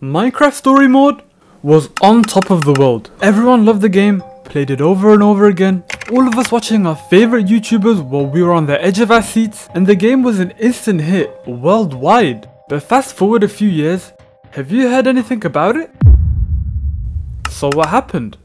Minecraft Story Mode was on top of the world. Everyone loved the game, played it over and over again. All of us watching our favorite YouTubers while we were on the edge of our seats, and the game was an instant hit worldwide. But fast forward a few years, have you heard anything about it? So what happened?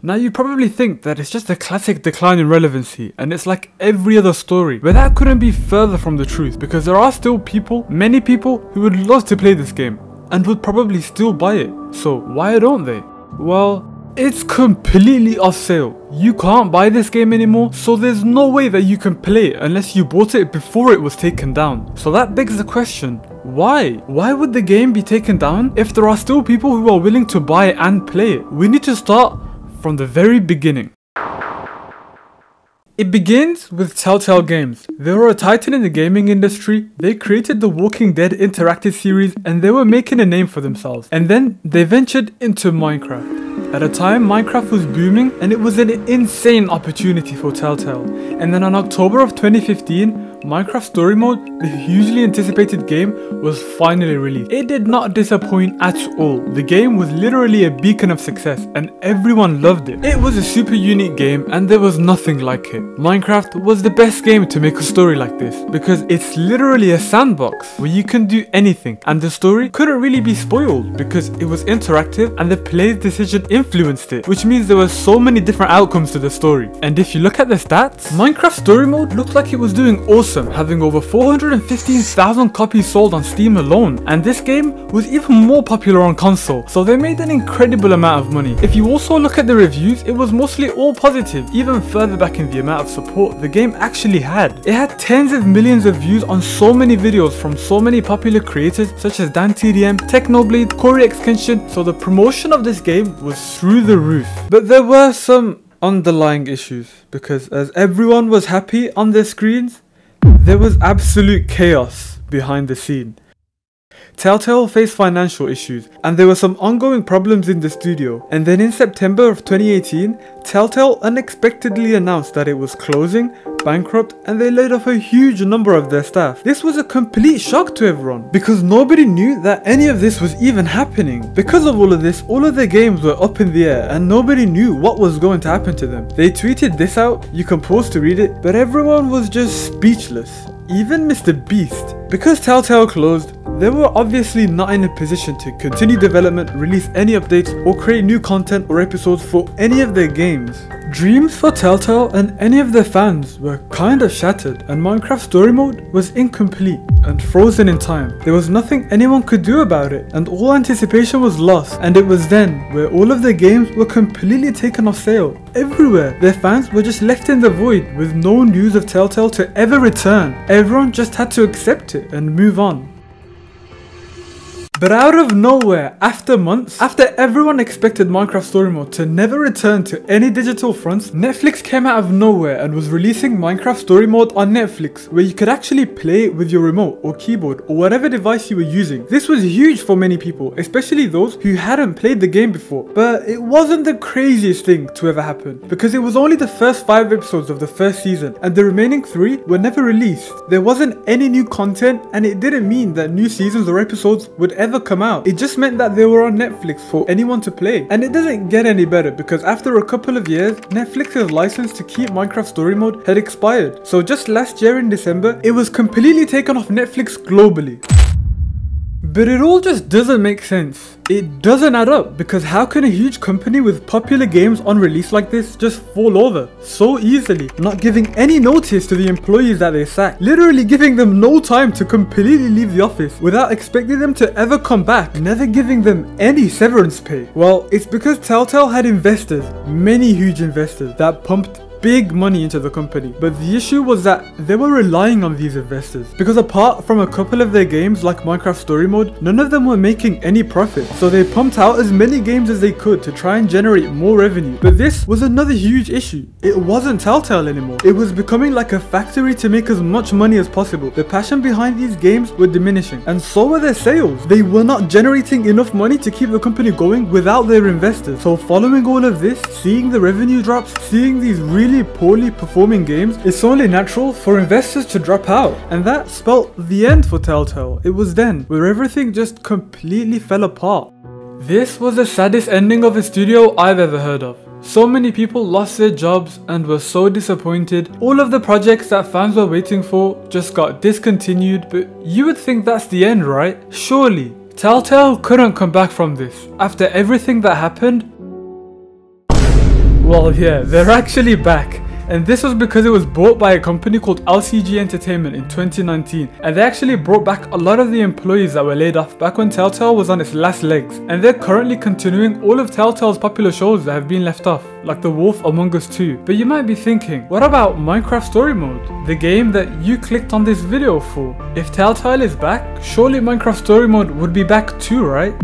Now you probably think that it's just a classic decline in relevancy and it's like every other story, but that couldn't be further from the truth because there are still people, many people, who would love to play this game and would probably still buy it. So why don't they? Well, it's completely off sale. You can't buy this game anymore, so there's no way that you can play it unless you bought it before it was taken down. So that begs the question, why? Why would the game be taken down if there are still people who are willing to buy and play it? We need to start from the very beginning. It begins with Telltale Games. They were a titan in the gaming industry, they created the Walking Dead interactive series and they were making a name for themselves. And then they ventured into Minecraft. At a time, Minecraft was booming and it was an insane opportunity for Telltale. And then on October of 2015, Minecraft Story Mode, the hugely anticipated game, was finally released. It did not disappoint at all. The game was literally a beacon of success and everyone loved it. It was a super unique game and there was nothing like it. Minecraft was the best game to make a story like this because it's literally a sandbox where you can do anything and the story couldn't really be spoiled because it was interactive and the player's decision influenced it which means there were so many different outcomes to the story. And if you look at the stats, Minecraft Story Mode looked like it was doing awesome awesome, having over 415,000 copies sold on Steam alone, and this game was even more popular on console, so they made an incredible amount of money. If you also look at the reviews, it was mostly all positive, even further back in the amount of support the game actually had. It had tens of millions of views on so many videos from so many popular creators such as DanTDM, Technoblade, Cory X Kenshin, so the promotion of this game was through the roof. But there were some underlying issues because as everyone was happy on their screens, there was absolute chaos behind the scene. Telltale faced financial issues and there were some ongoing problems in the studio and then in September of 2018, Telltale unexpectedly announced that it was closing, bankrupt and they laid off a huge number of their staff. This was a complete shock to everyone because nobody knew that any of this was even happening. Because of all of this, all of their games were up in the air and nobody knew what was going to happen to them. They tweeted this out, you can pause to read it, but everyone was just speechless. Even Mr. Beast. Because Telltale closed, they were obviously not in a position to continue development, release any updates, or create new content or episodes for any of their games. Dreams for Telltale and any of their fans were kind of shattered and Minecraft Story Mode was incomplete and frozen in time. There was nothing anyone could do about it and all anticipation was lost and it was then where all of their games were completely taken off sale. Everywhere, their fans were just left in the void with no news of Telltale to ever return. Everyone just had to accept it and move on. But out of nowhere, after months, after everyone expected Minecraft Story Mode to never return to any digital fronts, Netflix came out of nowhere and was releasing Minecraft Story Mode on Netflix, where you could actually play it with your remote or keyboard or whatever device you were using. This was huge for many people, especially those who hadn't played the game before. But it wasn't the craziest thing to ever happen, because it was only the first 5 episodes of the first season, and the remaining 3 were never released. There wasn't any new content, and it didn't mean that new seasons or episodes would ever ever come out. It just meant that they were on Netflix for anyone to play. And it doesn't get any better because after a couple of years, Netflix's license to keep Minecraft Story Mode had expired. So just last year in December, it was completely taken off Netflix globally. But it all just doesn't make sense. It doesn't add up because how can a huge company with popular games on release like this just fall over so easily, not giving any notice to the employees that they sack, literally giving them no time to completely leave the office without expecting them to ever come back, never giving them any severance pay? Well, it's because Telltale had investors, many huge investors, that pumped big money into the company. But the issue was that they were relying on these investors because apart from a couple of their games like Minecraft Story Mode, none of them were making any profit. So they pumped out as many games as they could to try and generate more revenue. But this was another huge issue. It wasn't Telltale anymore. It was becoming like a factory to make as much money as possible. The passion behind these games were diminishing and so were their sales. They were not generating enough money to keep the company going without their investors. So following all of this, seeing the revenue drops, seeing these really really poorly performing games, it's only natural for investors to drop out. And that spelt the end for Telltale. It was then, where everything just completely fell apart. This was the saddest ending of a studio I've ever heard of. So many people lost their jobs and were so disappointed. All of the projects that fans were waiting for just got discontinued, but you would think that's the end, right? Surely. Telltale couldn't come back from this. After everything that happened, well yeah, they're actually back and this was because it was bought by a company called LCG Entertainment in 2019 and they actually brought back a lot of the employees that were laid off back when Telltale was on its last legs and they're currently continuing all of Telltale's popular shows that have been left off like The Wolf Among Us 2. But you might be thinking, what about Minecraft Story Mode? The game that you clicked on this video for? If Telltale is back, surely Minecraft Story Mode would be back too, right?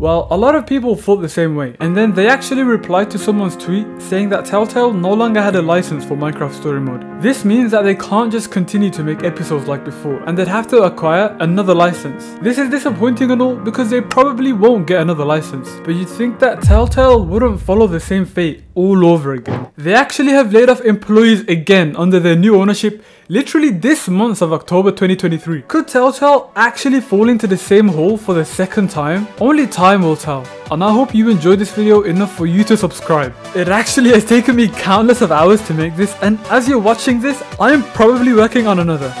Well, a lot of people thought the same way, and then they actually replied to someone's tweet saying that Telltale no longer had a license for Minecraft Story Mode. This means that they can't just continue to make episodes like before, and they'd have to acquire another license. This is disappointing and all because they probably won't get another license, but you'd think that Telltale wouldn't follow the same fate all over again. They actually have laid off employees again under their new ownership literally this month of October 2023. Could Telltale actually fall into the same hole for the second time? Only time will tell. And I hope you enjoyed this video enough for you to subscribe. It actually has taken me countless of hours to make this and as you're watching this, I am probably working on another.